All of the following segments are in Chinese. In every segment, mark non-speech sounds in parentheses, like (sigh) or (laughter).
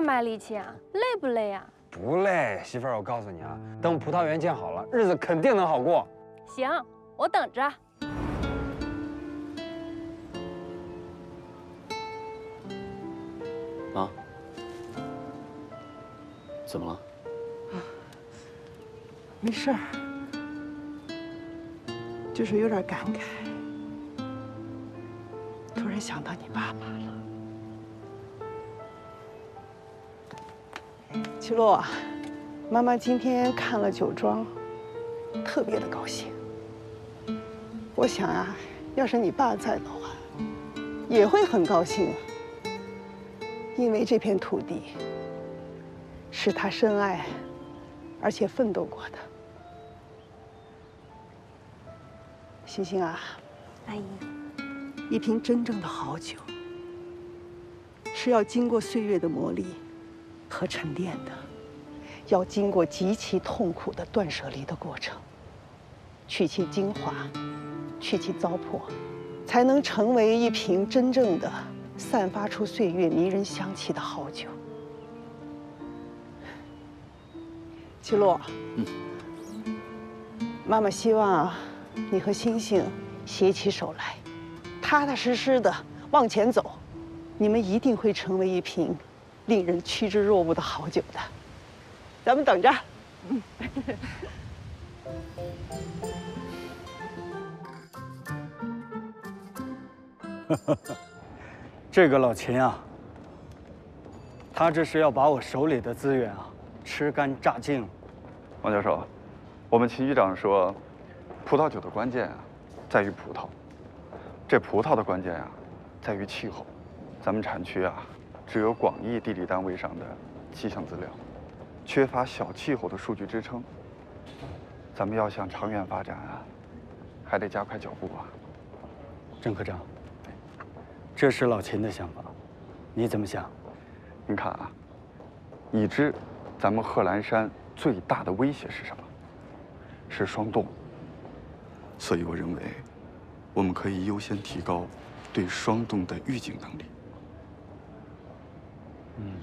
卖力气啊？累不累啊？不累，媳妇儿，我告诉你啊，等葡萄园建好了，日子肯定能好过。行，我等着。妈，怎么了？没事儿，就是有点感慨，突然想到你爸爸了。齐洛，妈妈今天看了酒庄，特别的高兴。我想啊，要是你爸在的话，也会很高兴的，因为这片土地是他深爱而且奋斗过的。星星啊，阿姨，一瓶真正的好酒是要经过岁月的磨砺和沉淀的，要经过极其痛苦的断舍离的过程，去其精华，去其糟粕，才能成为一瓶真正的散发出岁月迷人香气的好酒。齐洛，嗯，妈妈希望。你和星星携起手来，踏踏实实的往前走，你们一定会成为一瓶令人趋之若鹜的好酒的。咱们等着。嗯。(laughs) 这个老秦啊，他这是要把我手里的资源啊吃干榨净。王教授，我们秦局长说。葡萄酒的关键啊，在于葡萄。这葡萄的关键啊，在于气候。咱们产区啊，只有广义地理单位上的气象资料，缺乏小气候的数据支撑。咱们要想长远发展啊，还得加快脚步啊。郑科长，这是老秦的想法，你怎么想？你看啊，已知咱们贺兰山最大的威胁是什么？是霜冻。所以我认为，我们可以优先提高对霜冻的预警能力。嗯，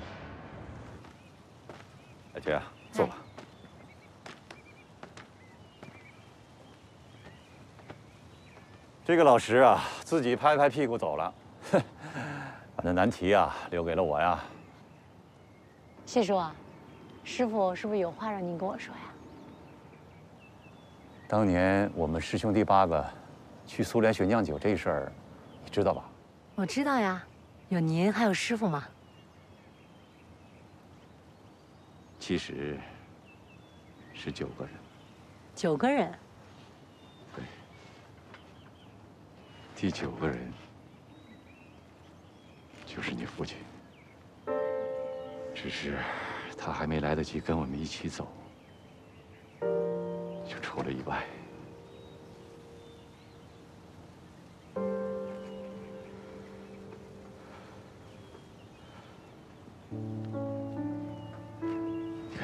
小杰，坐吧。这个老石啊，自己拍拍屁股走了，哼，(laughs) 把那难题啊留给了我呀。谢叔，师傅是不是有话让您跟我说呀？当年我们师兄弟八个去苏联学酿酒这事儿，你知道吧？我知道呀，有您还有师傅吗？其实是九个人。九个人？对。第九个人就是你父亲，只是他还没来得及跟我们一起走。就出了意外。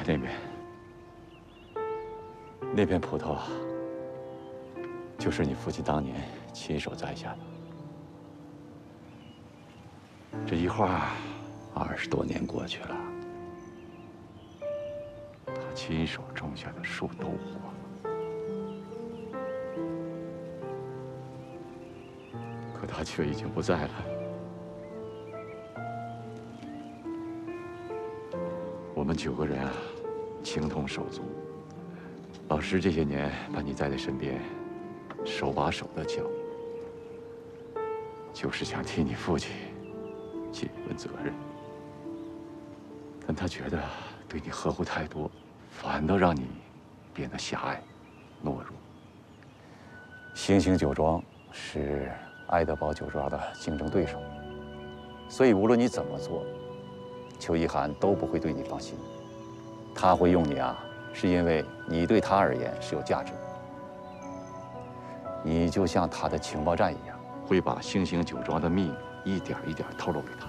那边，那片葡萄啊，就是你父亲当年亲手栽下的。这一画，二十多年过去了，他亲手种下的树都活了，可。他却已经不在了。们九个人啊，情同手足。老师这些年把你带在身边，手把手的教，就是想替你父亲尽一份责任。但他觉得对你呵护太多，反倒让你变得狭隘、懦弱。星星酒庄是。爱德堡酒庄的竞争对手，所以无论你怎么做，邱一涵都不会对你放心。他会用你啊，是因为你对他而言是有价值的。你就像他的情报站一样，会把星星酒庄的秘密一点一点透露给他。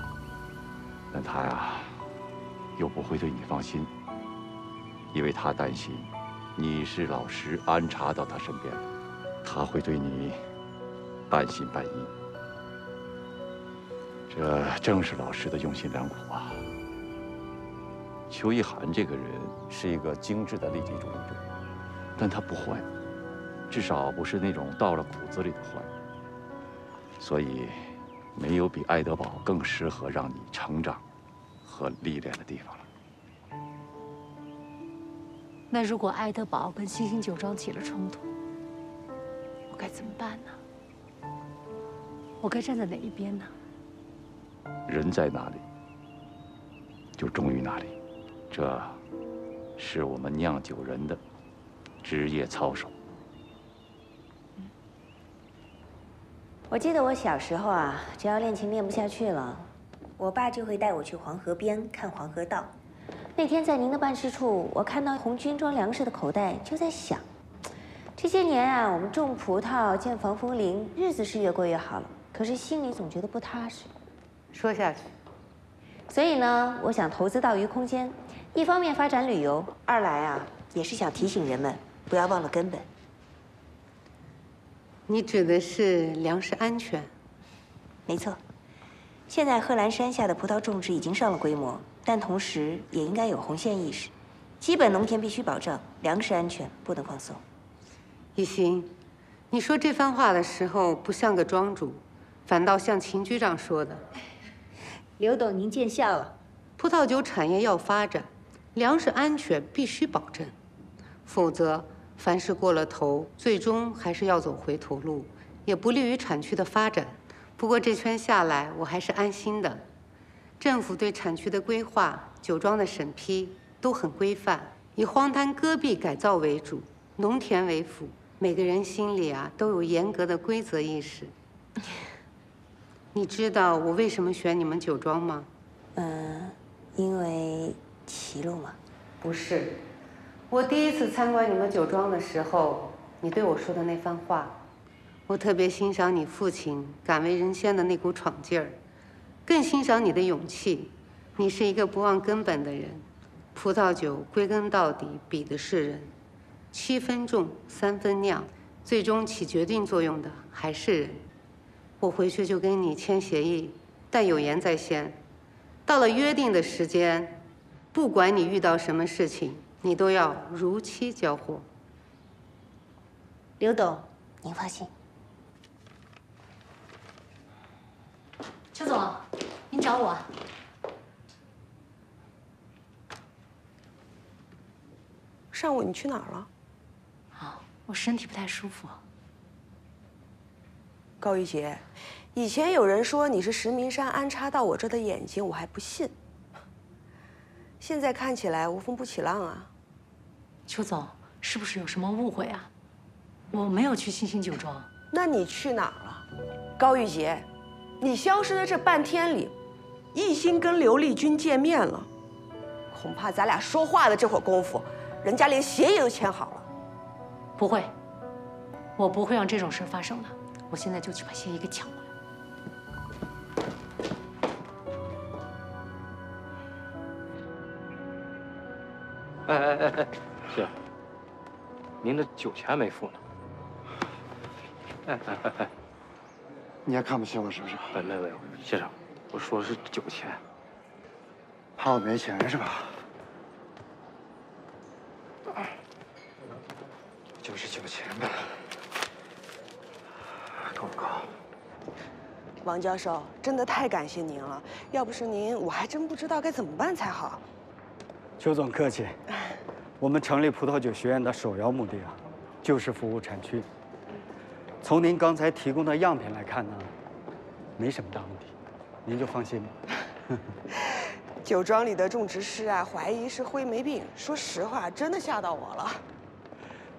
但他呀，又不会对你放心，因为他担心你是老师安插到他身边的，他会对你。半信半疑，这正是老师的用心良苦啊！邱一涵这个人是一个精致的利己主义者，但他不坏，至少不是那种到了骨子里的坏。所以，没有比爱德堡更适合让你成长和历练的地方了。那如果爱德堡跟星星酒庄起了冲突，我该怎么办呢？我该站在哪一边呢？人在哪里，就忠于哪里，这是我们酿酒人的职业操守。我记得我小时候啊，只要练琴练不下去了，我爸就会带我去黄河边看黄河道。那天在您的办事处，我看到红军装粮食的口袋，就在想，这些年啊，我们种葡萄、建防风林，日子是越过越好了，可是心里总觉得不踏实。说下去，所以呢，我想投资到鱼空间，一方面发展旅游，二来啊，也是想提醒人们不要忘了根本。你指的是粮食安全？没错，现在贺兰山下的葡萄种植已经上了规模，但同时也应该有红线意识，基本农田必须保障，粮食安全不能放松。一心，你说这番话的时候不像个庄主，反倒像秦局长说的。刘董，您见笑了。葡萄酒产业要发展，粮食安全必须保证，否则凡事过了头，最终还是要走回头路，也不利于产区的发展。不过这圈下来，我还是安心的。政府对产区的规划、酒庄的审批都很规范，以荒滩戈壁改造为主，农田为辅，每个人心里啊都有严格的规则意识。你知道我为什么选你们酒庄吗？嗯，因为齐路吗。不是，我第一次参观你们酒庄的时候，你对我说的那番话，我特别欣赏你父亲敢为人先的那股闯劲儿，更欣赏你的勇气。你是一个不忘根本的人。葡萄酒归根到底比的是人，七分种，三分酿，最终起决定作用的还是人。我回去就跟你签协议，但有言在先，到了约定的时间，不管你遇到什么事情，你都要如期交货。刘董，您放心。邱总，您找我？上午你去哪儿了？啊，我身体不太舒服。高玉洁，以前有人说你是石明山安插到我这的眼睛，我还不信。现在看起来无风不起浪啊。邱总，是不是有什么误会啊？我没有去星星酒庄。那你去哪儿了？高玉洁，你消失的这半天里，一心跟刘丽君见面了，恐怕咱俩说话的这会儿功夫，人家连协议都签好了。不会，我不会让这种事发生的。我现在就去把协议给抢过哎哎哎哎，是，您的酒钱没付呢。哎哎哎哎，你还看不起我是不是？没没没有，先生，我说的是酒钱。怕我没钱是吧？就是酒钱呗。够不够？王教授，真的太感谢您了，要不是您，我还真不知道该怎么办才好。邱总客气。我们成立葡萄酒学院的首要目的啊，就是服务产区。从您刚才提供的样品来看呢，没什么大问题，您就放心吧。(laughs) 酒庄里的种植师啊，怀疑是灰霉病，说实话，真的吓到我了。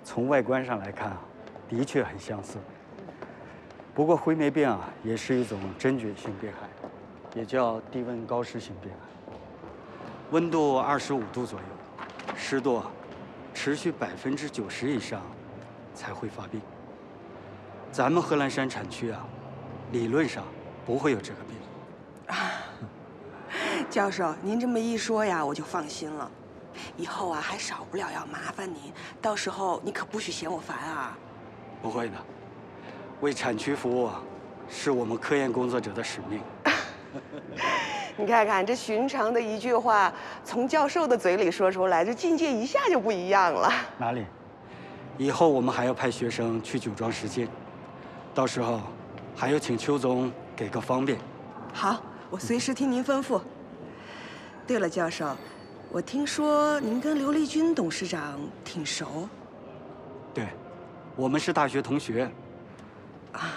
从外观上来看啊，的确很相似。不过灰霉病啊，也是一种真菌性病害，也叫低温高湿性病害。温度二十五度左右。湿度持续百分之九十以上，才会发病。咱们贺兰山产区啊，理论上不会有这个病。啊，(laughs) 教授，您这么一说呀，我就放心了。以后啊，还少不了要麻烦您，到时候你可不许嫌我烦啊。不会的，为产区服务啊，是我们科研工作者的使命。(laughs) 你看看这寻常的一句话，从教授的嘴里说出来，这境界一下就不一样了。哪里？以后我们还要派学生去酒庄实践，到时候还要请邱总给个方便。好，我随时听您吩咐。对了，教授，我听说您跟刘丽君董事长挺熟。对，我们是大学同学。啊，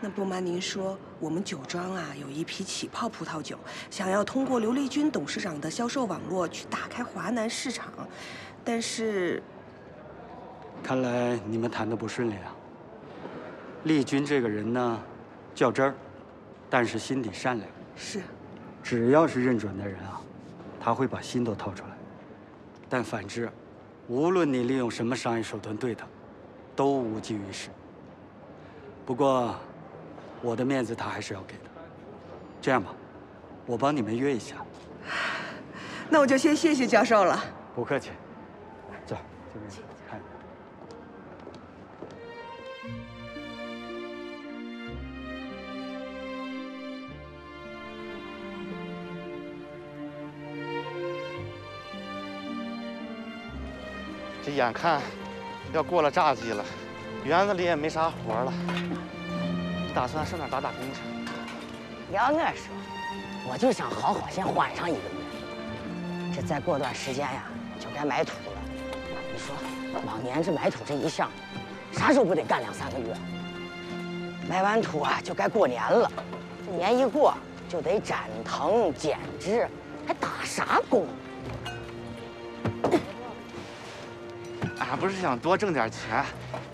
那不瞒您说，我们酒庄啊有一批起泡葡萄酒，想要通过刘丽君董事长的销售网络去打开华南市场，但是，看来你们谈的不顺利啊。丽君这个人呢，较真儿，但是心底善良。是。只要是认准的人啊，他会把心都掏出来。但反之，无论你利用什么商业手段对他，都无济于事。不过，我的面子他还是要给的。这样吧，我帮你们约一下。那我就先谢谢教授了。不客气。走，这边看。这眼看要过了炸季了，园子里也没啥活了，打算上哪打打工去？要我说，我就想好好先缓上一个月，这再过段时间呀，就该埋土了。你说，往年这埋土这一项，啥时候不得干两三个月？埋完土啊，就该过年了。这年一过，就得斩藤剪枝，还打啥工？俺不是想多挣点钱，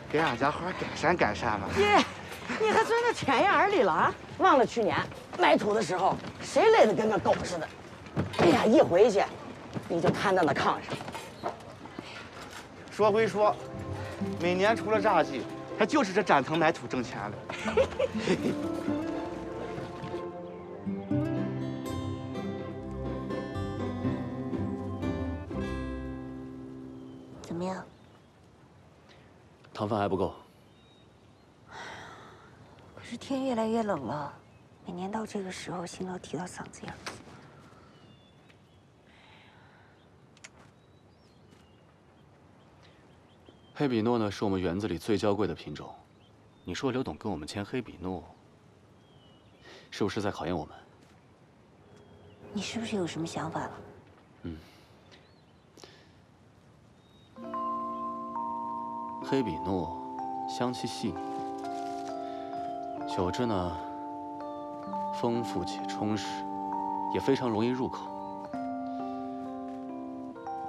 给俺家花改善改善吗？(laughs) 耶，你还钻到钱眼里了啊？忘了去年埋土的时候，谁累得跟个狗似的？哎呀，一回去你就瘫在那炕上。说归说，每年除了榨季，还就是这展藤埋土挣钱了。(laughs) 怎么样？糖分还不够。天越来越冷了，每年到这个时候，心都提到嗓子眼。黑比诺呢，是我们园子里最娇贵的品种。你说刘董跟我们签黑比诺，是不是在考验我们？你是不是有什么想法了？嗯。黑比诺香气细腻，酒质呢丰富且充实，也非常容易入口，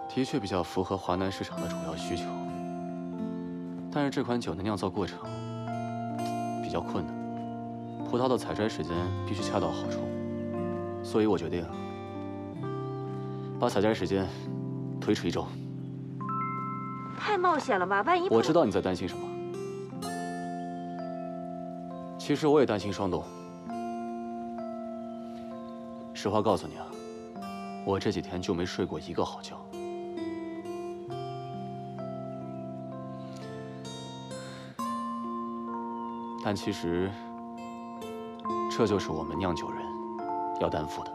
的确比较符合华南市场的主要需求。但是这款酒的酿造过程比较困难，葡萄的采摘时间必须恰到好处，所以我决定把采摘时间推迟一周。太冒险了吧？万一我知道你在担心什么。其实我也担心霜冻。实话告诉你啊，我这几天就没睡过一个好觉。但其实，这就是我们酿酒人要担负的。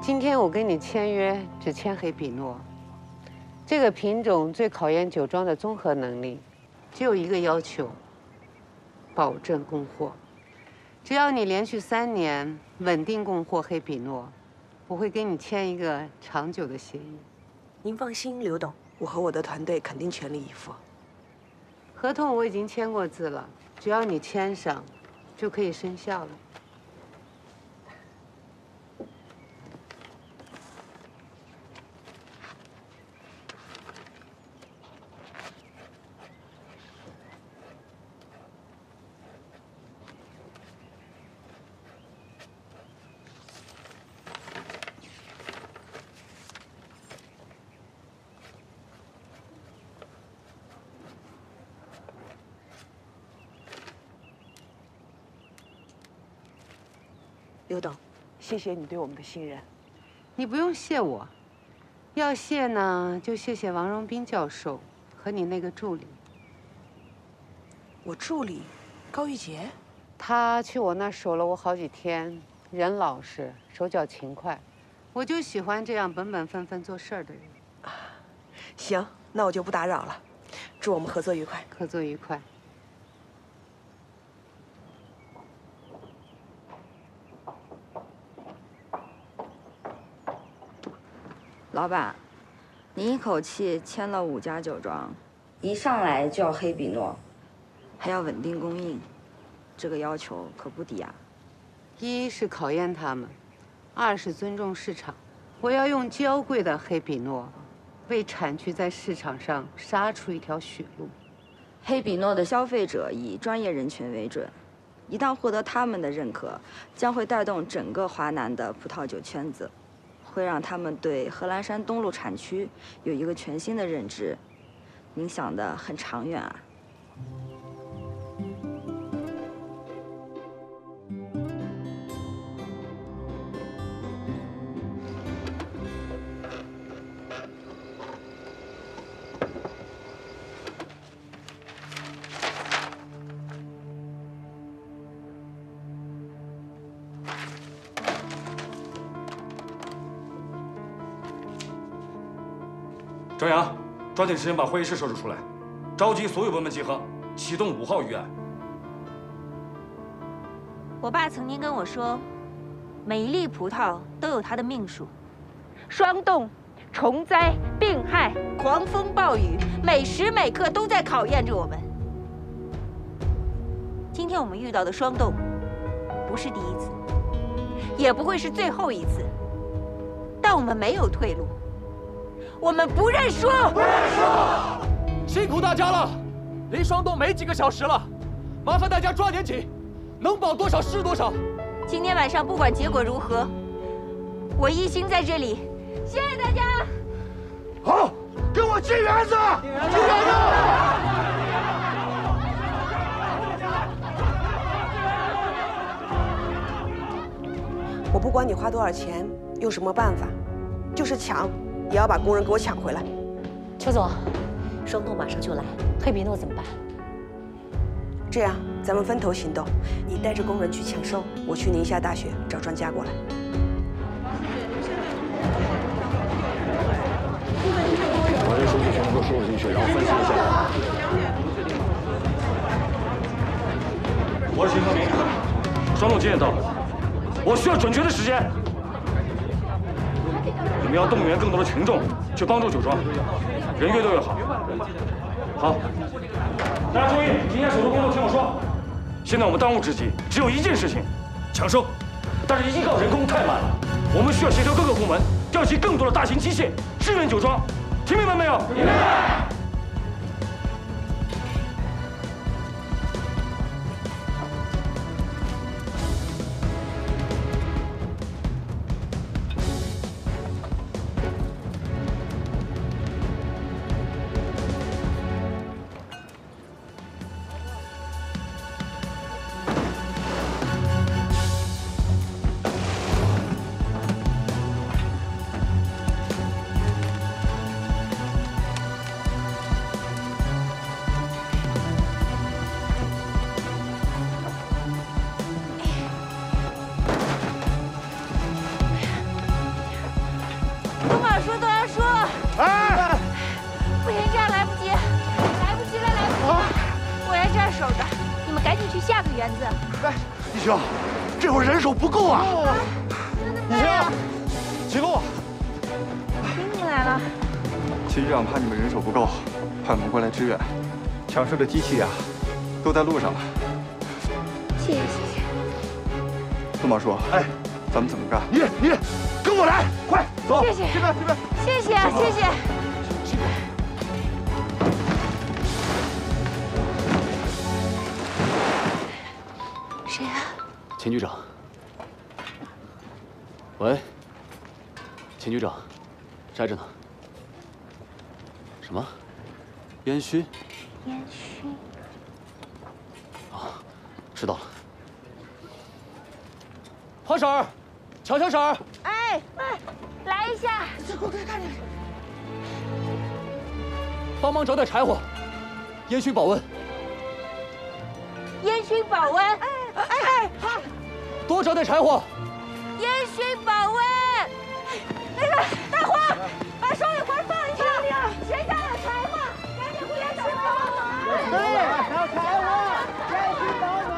今天我跟你签约，只签黑比诺。这个品种最考验酒庄的综合能力，只有一个要求：保证供货。只要你连续三年稳定供货黑比诺，我会跟你签一个长久的协议。您放心，刘董，我和我的团队肯定全力以赴。合同我已经签过字了，只要你签上，就可以生效了。刘董，谢谢你对我们的信任。你不用谢我，要谢呢就谢谢王荣斌教授和你那个助理。我助理高玉洁，他去我那儿守了我好几天，人老实，手脚勤快，我就喜欢这样本本分分做事儿的人。行，那我就不打扰了，祝我们合作愉快。合作愉快。老板，您一口气签了五家酒庄，一上来就要黑比诺，还要稳定供应，这个要求可不低啊。一是考验他们，二是尊重市场。我要用娇贵的黑比诺，为产区在市场上杀出一条血路。黑比诺的消费者以专业人群为准，一旦获得他们的认可，将会带动整个华南的葡萄酒圈子，会让他们对贺兰山东路产区有一个全新的认知。您想的很长远啊。抓紧时间把会议室收拾出来，召集所有部门集合，启动五号预案。我爸曾经跟我说，每一粒葡萄都有它的命数，霜冻、虫灾、病害、狂风暴雨，每时每刻都在考验着我们。今天我们遇到的霜冻，不是第一次，也不会是最后一次，但我们没有退路，我们不认输！不认输！辛苦大家了，离霜冻没几个小时了，麻烦大家抓点紧，能保多少是多少。今天晚上不管结果如何，我一心在这里，谢谢大家。好，跟我进园子，进园子。我不管你花多少钱，用什么办法，就是抢，也要把工人给我抢回来。邱总，霜冻马上就来，黑皮诺怎么办？这样，咱们分头行动，你带着工人去抢收，我去宁夏大学找专家过来。把这数据全部都输入进去，然后分析一下。我是秦克明，霜冻几点到？我需要准确的时间。我们要动员更多的群众去帮助酒庄，人越多越好。好，大家注意，今天手头工作听我说。现在我们当务之急只有一件事情，抢收。但是依靠人工太慢了，我们需要协调各个部门，调集更多的大型机械支援酒庄。听明白没有？明白。哎，一星，这会儿人手不够啊！义兄，齐路。你们来了，齐局长怕你们人手不够，派我们过来支援。抢修的机器呀、都在路上了。谢谢谢谢。杜马叔，哎，咱们怎么干？你你跟我来，快走！谢谢这边这边。谢谢谢谢。谁啊？秦局长。喂，秦局长，摘着呢。什么？烟熏？烟熏。啊，知道了。花婶儿，乔乔婶儿，哎哎，来一下。快快看着。帮忙找点柴火，烟熏保温。烟熏保温。哎哎哎，好，多找点柴火。烟熏保温。那个大花，把手里活放一放。谁家有柴火，赶紧回来找我帮忙。对，找柴火，烟熏保暖。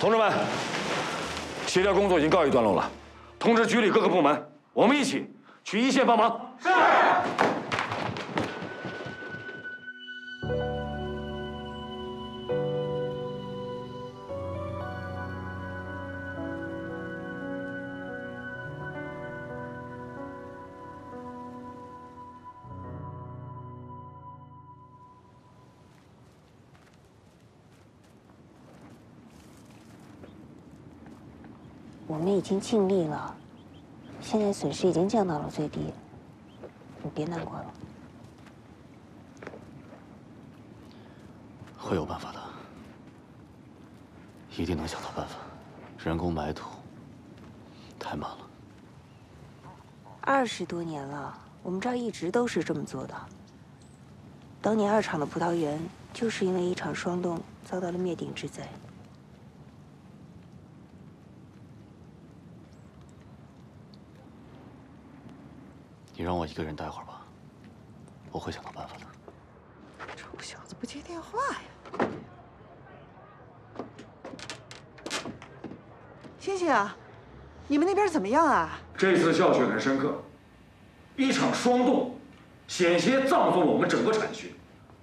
同志们，协调工作已经告一段落了，通知局里各个部门，我们一起去一线帮忙。是。经尽力了，现在损失已经降到了最低，你别难过了。会有办法的，一定能想到办法。人工埋土太慢了。二十多年了，我们这儿一直都是这么做的。当年二厂的葡萄园就是因为一场霜冻遭到了灭顶之灾。你让我一个人待会儿吧，我会想到办法的。臭小子不接电话呀！星星啊，你们那边怎么样啊？这次的教训很深刻，一场霜冻，险些葬送了我们整个产区。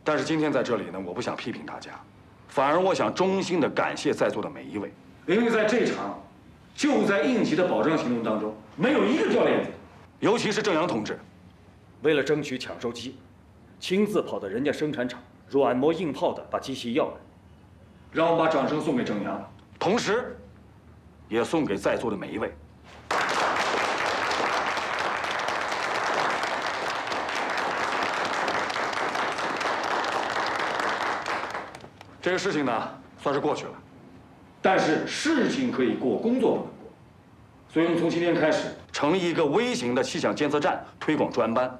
但是今天在这里呢，我不想批评大家，反而我想衷心的感谢在座的每一位，因为在这场救灾应急的保障行动当中，没有一个掉链子。尤其是郑阳同志，为了争取抢收机，亲自跑到人家生产厂，软磨硬泡的把机器要来。让我们把掌声送给郑阳，同时，也送给在座的每一位。这个事情呢，算是过去了，但是事情可以过，工作不能过，所以我们从今天开始。成立一个微型的气象监测站推广专班，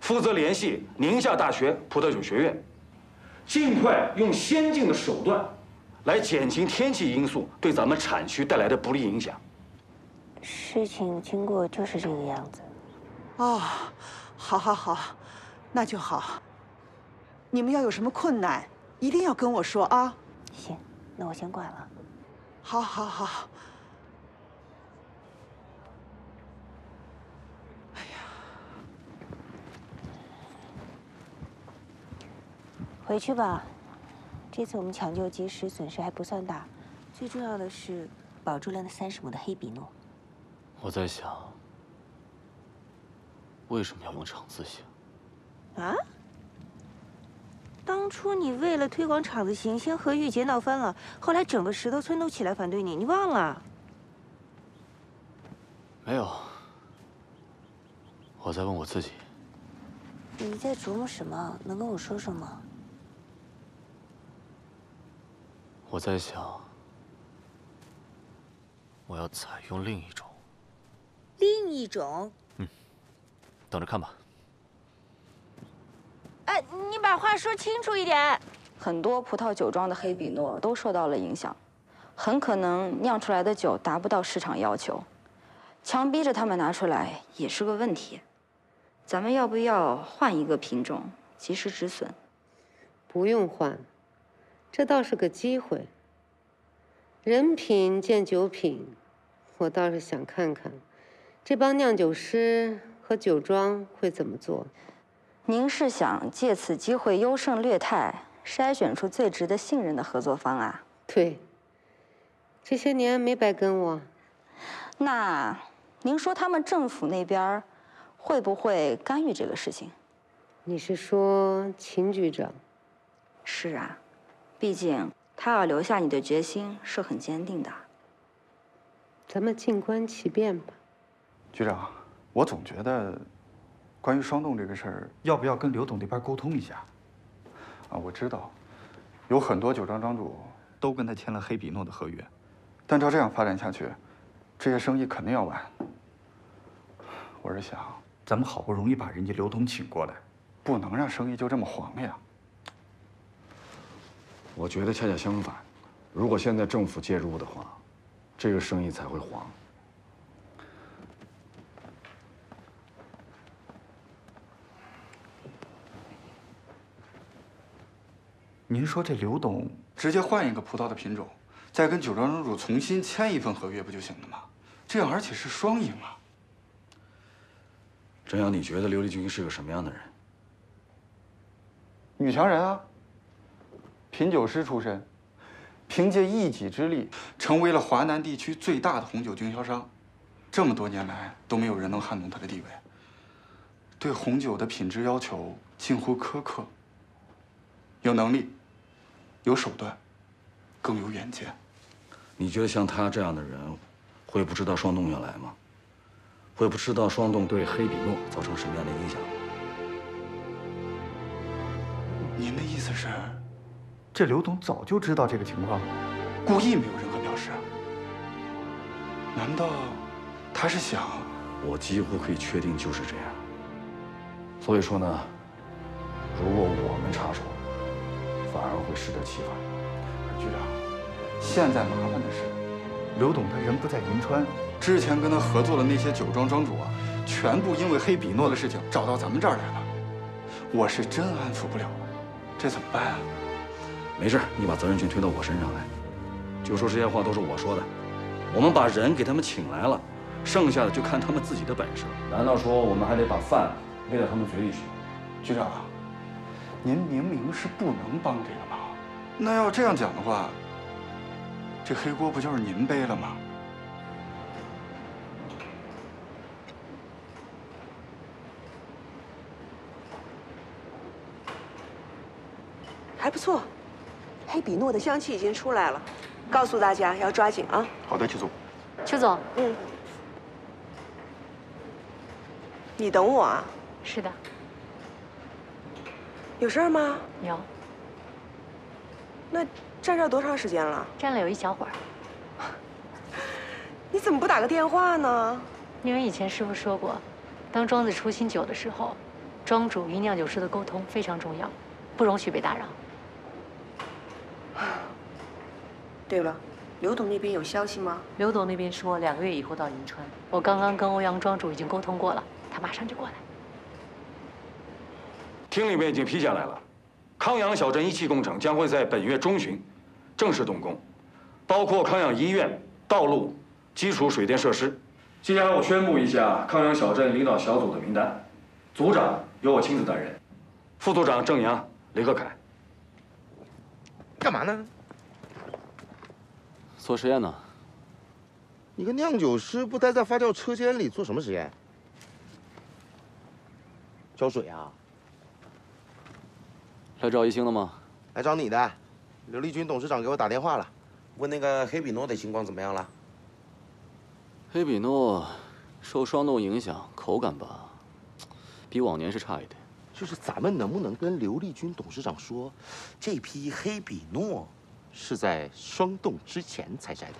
负责联系宁夏大学葡萄酒学院，尽快用先进的手段来减轻天气因素对咱们产区带来的不利影响。事情经过就是这个样子。哦，好，好，好，那就好。你们要有什么困难，一定要跟我说啊。行，那我先挂了。好，好，好。回去吧，这次我们抢救及时，损失还不算大。最重要的是保住了那三十亩的黑比诺。我在想，为什么要用厂字形？啊？当初你为了推广厂子行，先和玉洁闹翻了，后来整个石头村都起来反对你，你忘了？没有，我在问我自己。你在琢磨什么？能跟我说说吗？我在想，我要采用另一种。另一种？嗯，等着看吧。哎，你把话说清楚一点。很多葡萄酒庄的黑比诺都受到了影响，很可能酿出来的酒达不到市场要求，强逼着他们拿出来也是个问题。咱们要不要换一个品种，及时止损？不用换。这倒是个机会。人品见酒品，我倒是想看看，这帮酿酒师和酒庄会怎么做。您是想借此机会优胜劣汰，筛选出最值得信任的合作方啊？对。这些年没白跟我。那您说他们政府那边会不会干预这个事情？你是说秦局长？是啊。毕竟，他要留下你的决心是很坚定的。咱们静观其变吧。局长，我总觉得，关于霜冻这个事儿，要不要跟刘董那边沟通一下？啊，我知道，有很多酒庄庄主都跟他签了黑比诺的合约，但照这样发展下去，这些生意肯定要完。我是想，咱们好不容易把人家刘董请过来，不能让生意就这么黄了呀。我觉得恰恰相反，如果现在政府介入的话，这个生意才会黄。您说这刘董直接换一个葡萄的品种，再跟酒庄庄主重新签一份合约不就行了吗？这样而且是双赢啊！张扬，你觉得刘立军是个什么样的人？女强人啊，品酒师出身，凭借一己之力成为了华南地区最大的红酒经销商，这么多年来都没有人能撼动他的地位。对红酒的品质要求近乎苛刻，有能力。有手段，更有远见。你觉得像他这样的人，会不知道霜冻要来吗？会不知道霜冻对黑比诺造成什么样的影响？您的意思是，这刘董早就知道这个情况，故意没有任何表示？难道他是想……我几乎可以确定就是这样。所以说呢，如果我们插手，反而会适得其反。局长，现在麻烦的是，刘董他人不在银川，之前跟他合作的那些酒庄庄主啊，全部因为黑比诺的事情找到咱们这儿来了。我是真安抚不了，这怎么办啊？没事，你把责任全推到我身上来，就说这些话都是我说的。我们把人给他们请来了，剩下的就看他们自己的本事了。难道说我们还得把饭喂到他们嘴里去？局长。您明明是不能帮这个忙，那要这样讲的话，这黑锅不就是您背了吗？还不错，黑比诺的香气已经出来了，告诉大家要抓紧啊！好的，邱总。邱总，嗯，你等我啊？是的。有事吗？有。那站这多长时间了？站了有一小会儿。你怎么不打个电话呢？因为以前师傅说过，当庄子出新酒的时候，庄主与酿酒师的沟通非常重要，不容许被打扰。对了，刘董那边有消息吗？刘董那边说两个月以后到银川。我刚刚跟欧阳庄主已经沟通过了，他马上就过来。厅里面已经批下来了，康阳小镇一期工程将会在本月中旬正式动工，包括康阳医院、道路、基础水电设施。接下来我宣布一下康阳小镇领导小组的名单，组长由我亲自担任，副组长郑阳、雷克凯。干嘛呢？做实验呢。你个酿酒师不待在发酵车间里做什么实验？浇水啊？来找一星的吗？来找你的，刘立军董事长给我打电话了，问那个黑比诺的情况怎么样了。黑比诺受霜冻影响，口感吧，比往年是差一点。就是咱们能不能跟刘立军董事长说，这批黑比诺是在霜冻之前采摘的？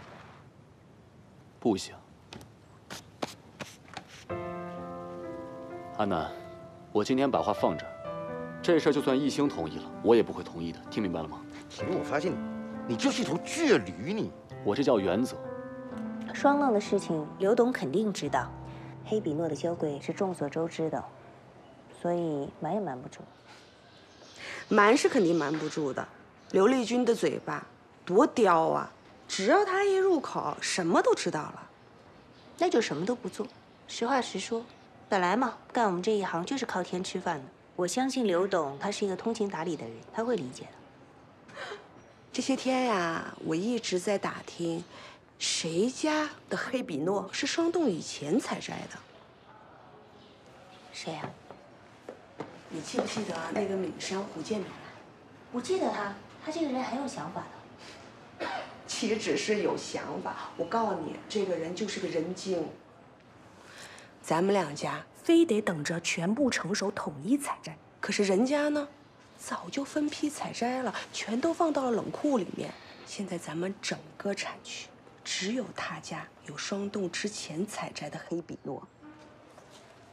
不行。安南，我今天把话放这儿。这事就算一星同意了，我也不会同意的，听明白了吗？其实我发现你，你就是一头倔驴，你。我这叫原则。霜冻的事情，刘董肯定知道，黑比诺的娇贵是众所周知的，所以瞒也瞒不住。瞒是肯定瞒不住的，刘丽君的嘴巴多刁啊！只要她一入口，什么都知道了。那就什么都不做，实话实说。本来嘛，干我们这一行就是靠天吃饭的。我相信刘董，他是一个通情达理的人，他会理解的。这些天呀，我一直在打听，谁家的黑比诺是霜冻以前采摘的？谁呀？你记不记得那个闽商胡建明？我记得他，他这个人很有想法的。(coughs) 岂止是有想法？我告诉你，这个人就是个人精。咱们两家。非得等着全部成熟统一采摘，可是人家呢，早就分批采摘了，全都放到了冷库里面。现在咱们整个产区，只有他家有霜冻之前采摘的黑比诺。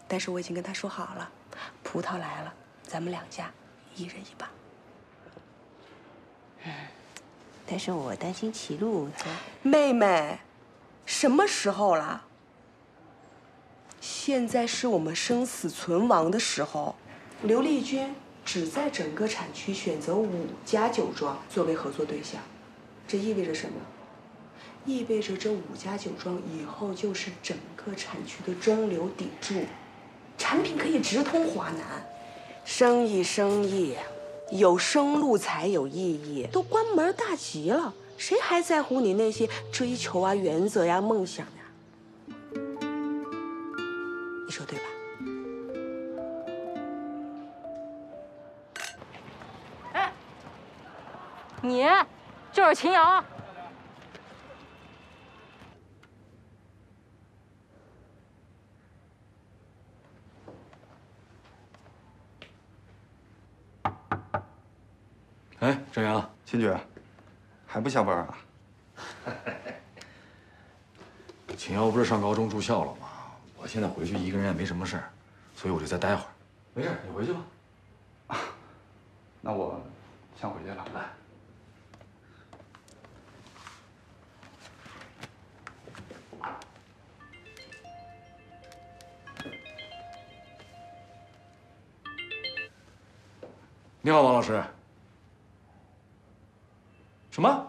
但是我已经跟他说好了，葡萄来了，咱们两家一人一把。但是我担心齐路他。妹妹，什么时候了？现在是我们生死存亡的时候。刘丽君只在整个产区选择五家酒庄作为合作对象，这意味着什么？意味着这五家酒庄以后就是整个产区的中流砥柱，产品可以直通华南。生意，生意，有生路才有意义，都关门大吉了，谁还在乎你那些追求啊、原则呀、梦想呀？你说对吧？哎你就是秦瑶。哎，郑阳，秦爵，还不下班啊？(laughs) 秦瑶不是上高中住校了吗？我现在回去一个人也没什么事儿，所以我就再待会儿。没事，你回去吧。啊 (laughs) 那我先回去了。来。你好，王老师。什么？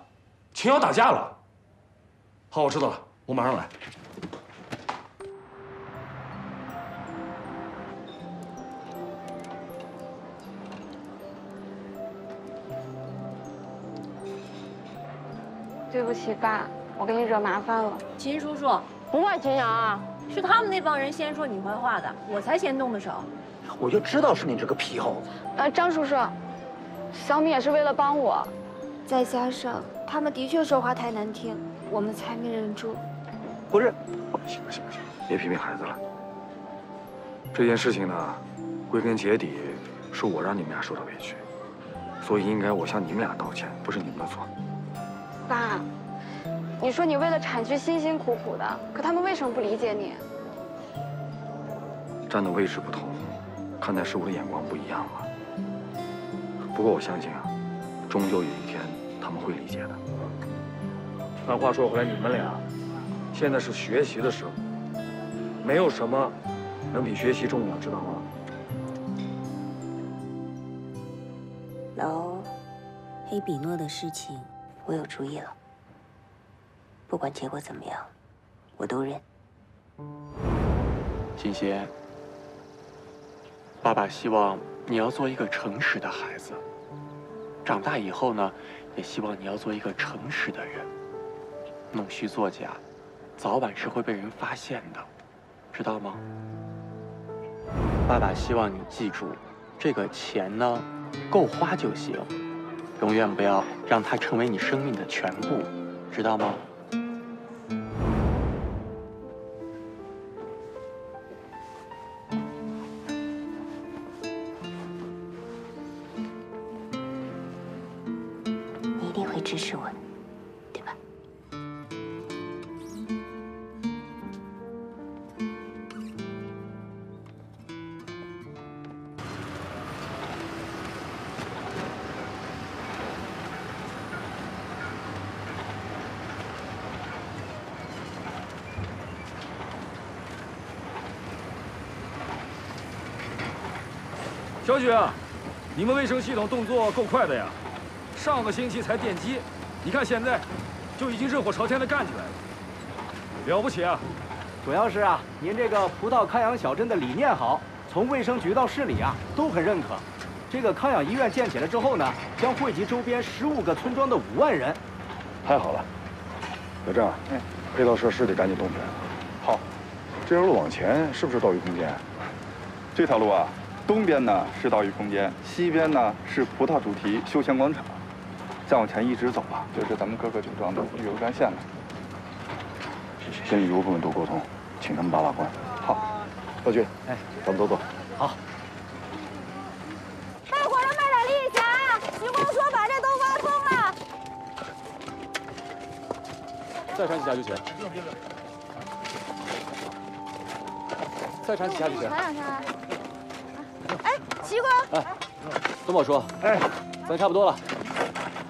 秦瑶打架了？好，我知道了，我马上来。对不起，爸，我给你惹麻烦了。秦叔叔，不怪秦瑶啊，是他们那帮人先说你坏话的，我才先动的手。我就知道是你这个皮猴子。呃，张叔叔，小米也是为了帮我，再加上他们的确说话太难听，我们才没忍住。不是，行了行了行了，别批评孩子了。这件事情呢，归根结底是我让你们俩受的委屈，所以应该我向你们俩道歉，不是你们的错。爸，你说你为了产区辛辛苦苦的，可他们为什么不理解你？站的位置不同，看待事物的眼光不一样了。不过我相信啊，终究有一天他们会理解的。但话说回来，你们俩现在是学习的时候，没有什么能比学习重要，知道吗？老欧，黑比诺的事情我有主意了。不管结果怎么样，我都认。锦协，爸爸希望你要做一个诚实的孩子。长大以后呢，也希望你要做一个诚实的人。弄虚作假，早晚是会被人发现的，知道吗？爸爸希望你记住，这个钱呢，够花就行，永远不要让它成为你生命的全部，知道吗？支持我，对吧？小许，你们卫生系统动作够快的呀！上个星期才奠基，你看现在就已经热火朝天的干起来了，了不起啊！主要是啊，您这个葡萄康养小镇的理念好，从卫生局到市里啊都很认可。这个康养医院建起来之后呢，将惠及周边十五个村庄的五万人。太好了，小郑，嗯，配套设施得赶紧动起来。好，这条路往前是不是岛屿空间？这条路啊，东边呢是岛屿空间，西边呢是葡萄主题休闲广场，再往前一直走吧，就是咱们各个酒庄的旅游专线了。跟旅游部门多沟通，请他们把把关。好，老君，哎，咱们都走。好。卖火人卖点力气啊！徐光说把这都挖通了。再铲几下就行。再铲几下就行。铲两下。哎，齐光。哎，东宝叔，哎，咱差不多了。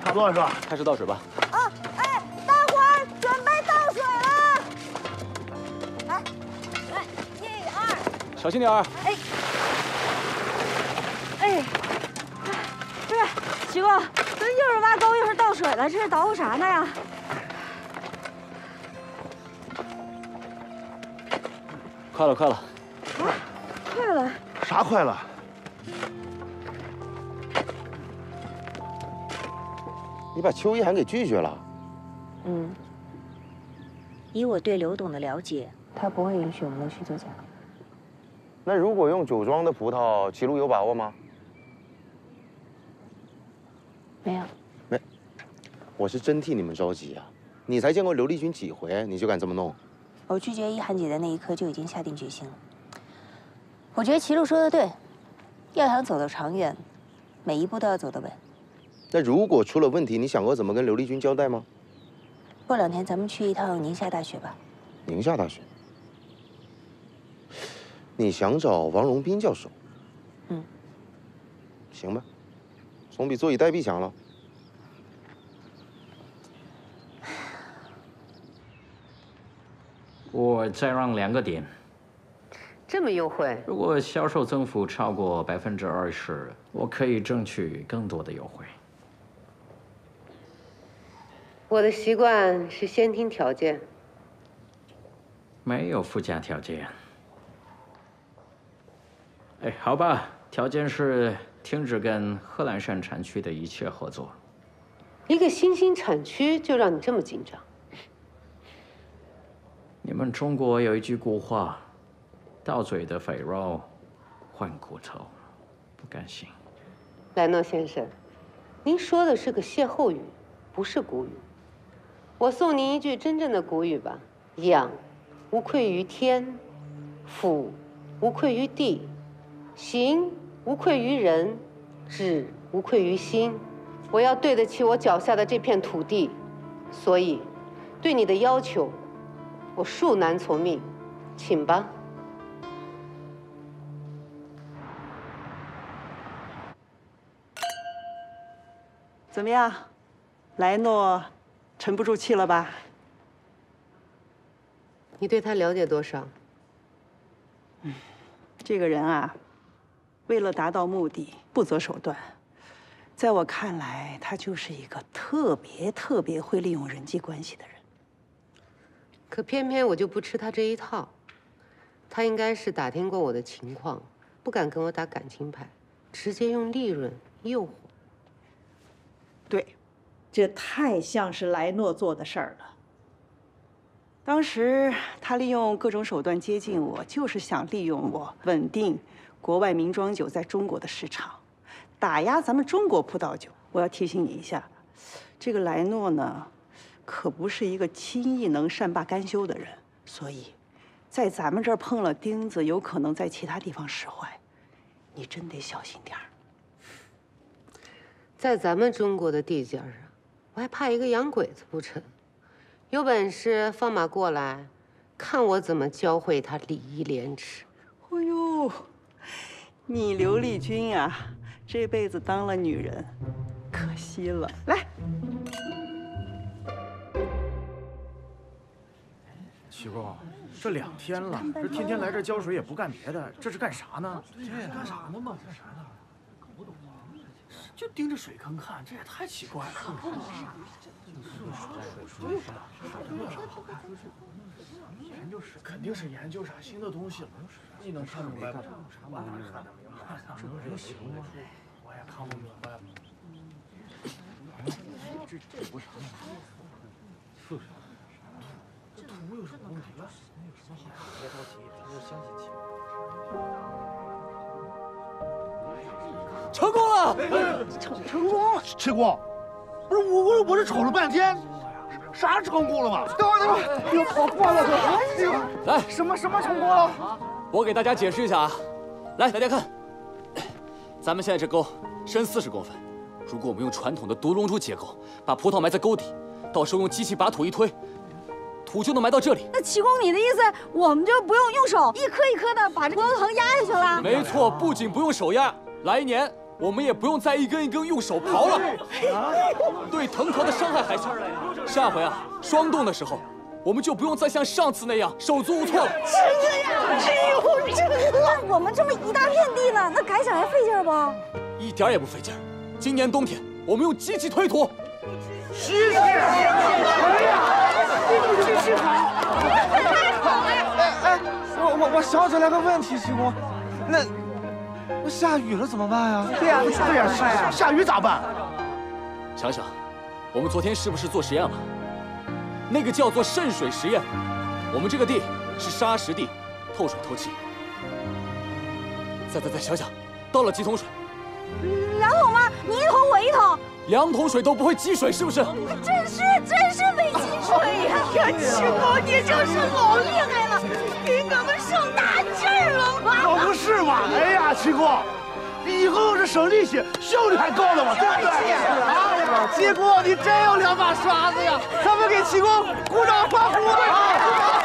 差不多了是吧？开始倒水吧。啊，哎，大伙儿准备倒水了。来，来，一二，小心点儿。哎，哎，不是，徐工，咱又是挖沟又是倒水了，这是捣鼓啥呢呀？快了，快了。快了，啥快了？你把邱一涵给拒绝了？嗯，以我对刘董的了解，他不会允许我们陆续作假。那如果用酒庄的葡萄，齐路有把握吗？没有。没，我是真替你们着急啊！你才见过刘丽君几回，你就敢这么弄？我拒绝一涵姐的那一刻就已经下定决心了。我觉得齐路说的对，要想走得长远，每一步都要走得稳。那如果出了问题，你想过怎么跟刘丽君交代吗？过两天咱们去一趟宁夏大学吧。宁夏大学，你想找王荣斌教授？嗯，行吧，总比坐以待毙强了。(sighs) 我再让两个点。这么优惠？如果销售增幅超过百分之二十，我可以争取更多的优惠。我的习惯是先听条件。没有附加条件。哎，好吧，条件是停止跟贺兰山产区的一切合作。一个新兴产区就让你这么紧张？你们中国有一句古话：“到嘴的肥肉换骨头。”不甘心。莱诺先生，您说的是个歇后语，不是古语。我送您一句真正的古语吧：养，无愧于天；抚，无愧于地；行，无愧于人；止，无愧于心。我要对得起我脚下的这片土地，所以，对你的要求，我恕难从命，请吧。怎么样，莱诺，沉不住气了吧？你对他了解多少？嗯，这个人啊，为了达到目的不择手段。在我看来，他就是一个特别特别会利用人际关系的人。可偏偏我就不吃他这一套。他应该是打听过我的情况，不敢跟我打感情牌，直接用利润诱惑。对，这太像是莱诺做的事儿了。当时他利用各种手段接近我，就是想利用我稳定国外名庄酒在中国的市场，打压咱们中国葡萄酒。我要提醒你一下，这个莱诺呢，可不是一个轻易能善罢甘休的人，所以，在咱们这儿碰了钉子，有可能在其他地方使坏，你真得小心点儿。在咱们中国的地界上，我还怕一个洋鬼子不成？有本事放马过来，看我怎么教会他礼义廉耻。哎呦，你刘丽君呀，这辈子当了女人，可惜了。来，徐工，这两天了，这天天来这浇水也不干别的，这是干啥呢？这干啥呢嘛？干啥呢？就盯着水坑看，这也太奇怪了。研究是肯定是研究啥新的东西了，你能看明白吗？啥玩意儿？这能行吗？我也看不明白了。这这不啥？是不是？这图有什么问题啊？有什么好？别着急，这是相信成功了！成成功了！七姑，不是我我我这瞅了半天，啥成功了吗？等会儿等会儿，又跑过了都。来，什么什么成功了？我给大家解释一下啊，来，大家看，咱们现在这沟深四十公分，如果我们用传统的独龙珠结构把葡萄埋在沟底，到时候用机器把土一推，土就能埋到这里。那启功，你的意思，我们就不用用手一颗一颗的把这葡萄藤压下去了？没错，不仅不用手压，来年我们也不用再一根一根用手刨了，对藤条的伤害还小。下回啊，霜冻的时候，我们就不用再像上次那样手足无措了。真的呀！哎呦，真的！那我们这么一大片地呢，那改想还费劲儿不？一点儿也不费劲儿。今年冬天，我们用机器推土。机器！哎呀，机器好！哎哎，我我我想起来个问题，七公，那那下雨了怎么办呀？对呀，对呀，下下雨咋办？想想，我们昨天是不是做实验了？那个叫做渗水实验。我们这个地是沙石地，透水透气。再再再想想，倒了几桶水？两桶吗？你一桶，我一桶。两桶水都不会积水，是不是？真是真是没积水呀！(laughs) 呀，七公，你真是老厉害了，给我们省大劲儿了嘛！可不是嘛！哎呀，七公，以后这省力气效率还高了嘛，对不对？啊，七公，你真有两把刷子呀！咱们给七公鼓掌欢呼啊！